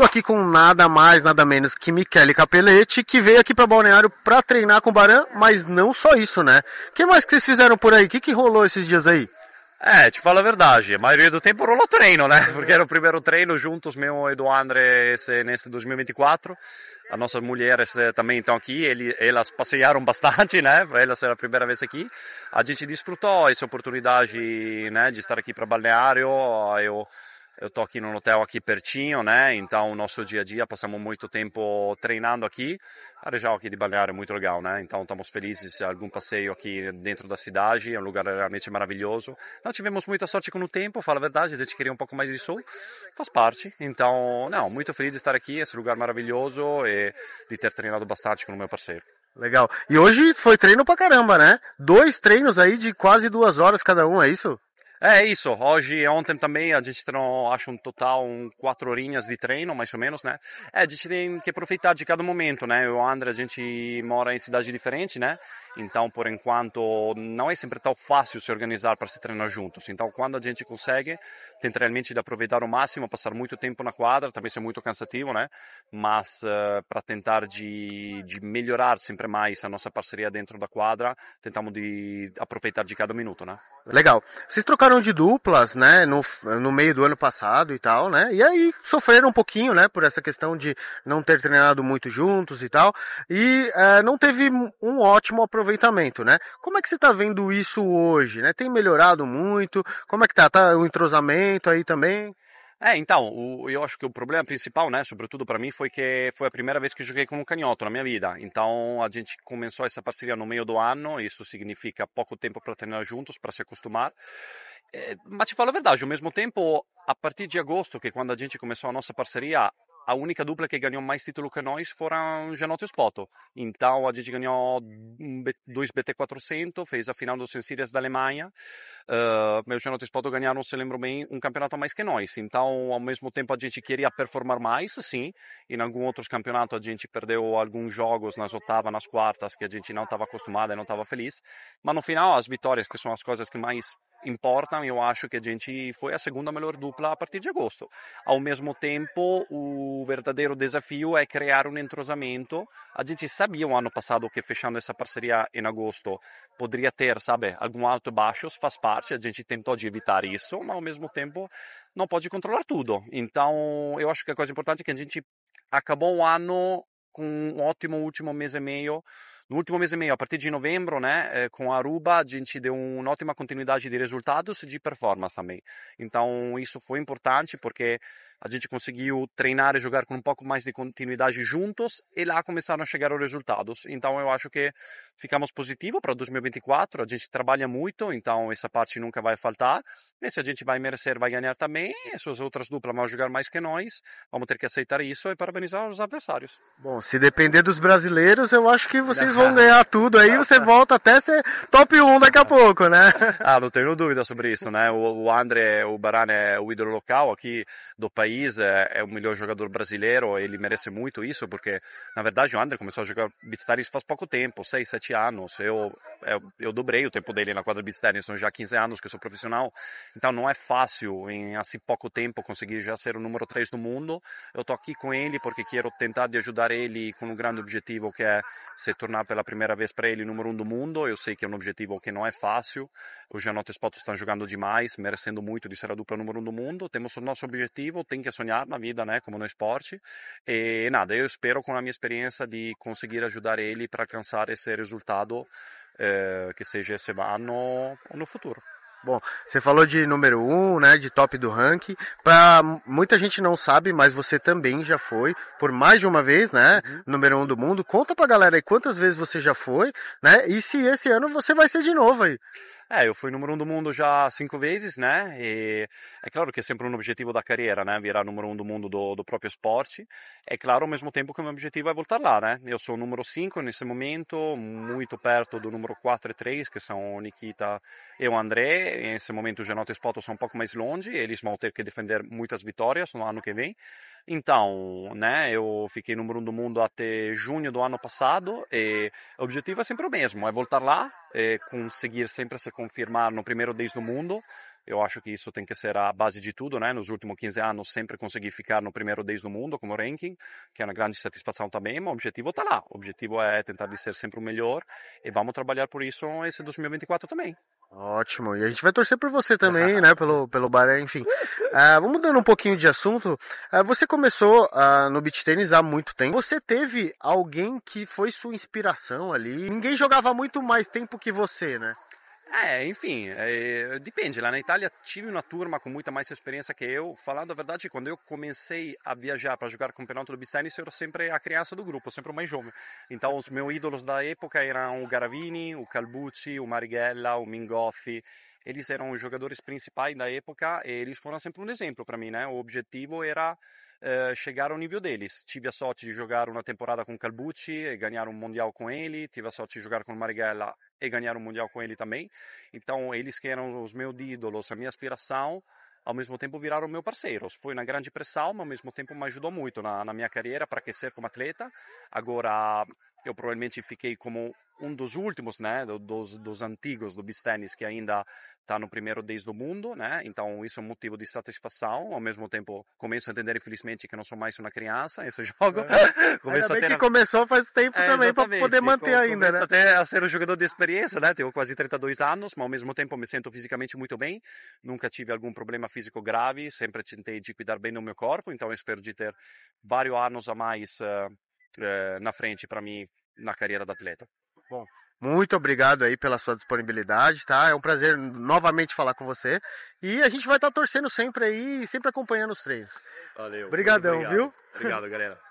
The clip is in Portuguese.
Tô aqui com nada mais, nada menos que Michele Capelletti, que veio aqui para Balneário para treinar com o Baran, mas não só isso, né? O que mais que vocês fizeram por aí? O que, que rolou esses dias aí? É, te falo a verdade, a maioria do tempo rolou treino, né? Porque era o primeiro treino juntos, meu e do André, esse, nesse 2024. As nossas mulheres também estão aqui, ele, elas passearam bastante, né? Para elas era a primeira vez aqui. A gente desfrutou essa oportunidade, né, de estar aqui para Balneário. Eu eu tô aqui no hotel aqui pertinho, né? Então, o nosso dia a dia, passamos muito tempo treinando aqui. A região aqui de Balneário é muito legal, né? Então, estamos felizes algum passeio aqui dentro da cidade. É um lugar realmente maravilhoso. Não tivemos muita sorte com o tempo, fala a verdade. A gente queria um pouco mais de sol. Faz parte. Então, não, muito feliz de estar aqui. Esse lugar maravilhoso e de ter treinado bastante com o meu parceiro. Legal. E hoje foi treino pra caramba, né? Dois treinos aí de quase duas horas cada um, é isso? É isso, hoje ontem também a gente treinou, acho um total um quatro horinhas de treino, mais ou menos, né? É, a gente tem que aproveitar de cada momento, né? Eu e o André, a gente mora em cidade diferente, né? Então, por enquanto, não é sempre tão fácil se organizar para se treinar juntos. Então, quando a gente consegue, tenta realmente aproveitar o máximo, passar muito tempo na quadra, também é muito cansativo, né? Mas uh, para tentar de, de melhorar sempre mais a nossa parceria dentro da quadra, tentamos de aproveitar de cada minuto, né? Legal. Vocês trocaram de duplas, né, no, no meio do ano passado e tal, né? E aí sofreram um pouquinho, né, por essa questão de não ter treinado muito juntos e tal. E uh, não teve um ótimo aproveitamento né? Como é que você está vendo isso hoje, né? Tem melhorado muito? Como é que tá? Tá o entrosamento aí também? É, então, o, eu acho que o problema principal, né, sobretudo para mim, foi que foi a primeira vez que joguei com um canhoto na minha vida. Então, a gente começou essa parceria no meio do ano, isso significa pouco tempo para treinar juntos, para se acostumar. É, mas te falo a verdade, ao mesmo tempo, a partir de agosto, que é quando a gente começou a nossa parceria, a única dupla que ganhou mais título que nós foram Janot e Spoto. Então a gente ganhou dois BT400, fez a final dos Series da Alemanha. Uh, meu Janot e Spoto ganharam, se lembro bem, um campeonato mais que nós. Então, ao mesmo tempo, a gente queria performar mais, sim. Em algum outros campeonatos a gente perdeu alguns jogos nas oitavas, nas quartas, que a gente não estava acostumado e não estava feliz. Mas no final, as vitórias, que são as coisas que mais importam, eu acho que a gente foi a segunda melhor dupla a partir de agosto. Ao mesmo tempo, o verdadeiro desafio é criar um entrosamento. A gente sabia o ano passado que fechando essa parceria em agosto poderia ter, sabe, algum alto e baixos, faz parte, a gente tentou de evitar isso, mas ao mesmo tempo não pode controlar tudo. Então, eu acho que a coisa importante é que a gente acabou o ano com um ótimo último mês e meio último mês e meio, a partir de novembro, né, eh, com a Aruba, a gente deu uma ótima continuidade de resultados e de performance também. Então, isso foi importante porque a gente conseguiu treinar e jogar com um pouco mais de continuidade juntos e lá começaram a chegar os resultados. Então eu acho que ficamos positivos para 2024. A gente trabalha muito, então essa parte nunca vai faltar. E se a gente vai merecer, vai ganhar também. Essas outras duplas vão jogar mais que nós. Vamos ter que aceitar isso e parabenizar os adversários. Bom, se depender dos brasileiros, eu acho que vocês vão ganhar tudo. Aí você volta até ser top 1 daqui a pouco, né? Ah, não tenho dúvida sobre isso, né? O, o André, o Baran é o ídolo local aqui do país país, é, é, o melhor jogador brasileiro, ele merece muito isso, porque na verdade o André começou a jogar beach tennis faz pouco tempo, 6, 7 anos. Eu, eu, eu dobrei o tempo dele na quadra tennis, são já 15 anos que eu sou profissional, então não é fácil em assim pouco tempo conseguir já ser o número 3 do mundo. Eu tô aqui com ele porque quero tentar de ajudar ele com um grande objetivo que é se tornar pela primeira vez para ele número 1 um do mundo. Eu sei que é um objetivo que não é fácil. Os Janot Spot estão jogando demais, merecendo muito de ser a dupla número 1 um do mundo. Temos o nosso objetivo, tem que sonhar na vida, né, como no esporte. E nada, eu espero com a minha experiência de conseguir ajudar ele para alcançar esse resultado eh, que seja esse ano ou no futuro. Bom, você falou de número um, né, de top do ranking. Para muita gente não sabe, mas você também já foi por mais de uma vez, né, uhum. número um do mundo. Conta pra galera aí quantas vezes você já foi, né? E se esse ano você vai ser de novo aí. É, eu fui número um do mundo já cinco vezes, né? E é claro que é sempre um objetivo da carreira, né? Virar número um do mundo do, do próprio esporte. É claro, ao mesmo tempo que o meu objetivo é voltar lá, né? Eu sou o número cinco nesse momento, muito perto do número quatro e três, que são o Nikita e o André. Nesse momento, o Genote e Spoto são um pouco mais longe. Eles vão ter que defender muitas vitórias no ano que vem. Então, né, eu fiquei número um do mundo até junho do ano passado e o objetivo é sempre o mesmo, é voltar lá, é conseguir sempre se confirmar no primeiro 10 do mundo, Eu acho que isso tem que ser a base de tudo, né? Nos últimos 15 anos sempre consegui ficar no primeiro 10 do mundo como ranking, que é uma grande satisfação também, mas o objetivo está lá. O objetivo é tentar de ser sempre o melhor e vamos trabalhar por isso esse 2024 também. Ótimo, e a gente vai torcer por você também, né, pelo, pelo Bahrein, enfim. Uh, vamos mudando um pouquinho de assunto, uh, você começou uh, no beach tênis há muito tempo, você teve alguém que foi sua inspiração ali, ninguém jogava muito mais tempo que você, né? É, enfim, é, depende. Lá na Itália tive uma turma com muita mais experiência que eu. Falando a verdade, quando eu comecei a viajar para jogar campeonato do tennis, eu era sempre a criança do grupo, sempre o mais jovem. Então, os meus ídolos da época eram o Garavini, o Calbucci, o Marighella, o Mingoffi. Eles eram os jogadores principais da época e eles foram sempre um exemplo para mim, né? O objetivo era uh, chegar ao nível deles. Tive a sorte de jogar uma temporada com Calbucci e ganhar um mundial com ele. Tive a sorte de jogar com Marighella e ganhar um mundial com ele também. Então, eles que eram os meus ídolos, a minha aspiração, ao mesmo tempo viraram meus parceiros. Foi uma grande pressão, mas ao mesmo tempo me ajudou muito na, na minha carreira para crescer como atleta. Agora, eu provavelmente fiquei como um dos últimos, né, dos, dos antigos do beach tennis que ainda está no primeiro 10 do mundo, né? Então isso é um motivo de satisfação. Ao mesmo tempo começo a entender infelizmente que não sou mais uma criança esse jogo. É. Ainda bem que começou faz tempo é, também para poder manter ainda, né? Até a ser um jogador de experiência, né? Tenho quase 32 anos, mas ao mesmo tempo me sinto fisicamente muito bem. Nunca tive algum problema físico grave. Sempre tentei de cuidar bem do meu corpo. Então espero de ter vários anos a mais uh, uh, na frente para mim na carreira da atleta. Bom, muito obrigado aí pela sua disponibilidade, tá? É um prazer novamente falar com você. E a gente vai estar torcendo sempre aí, sempre acompanhando os treinos. Valeu. Obrigadão, obrigado. viu? Obrigado, galera.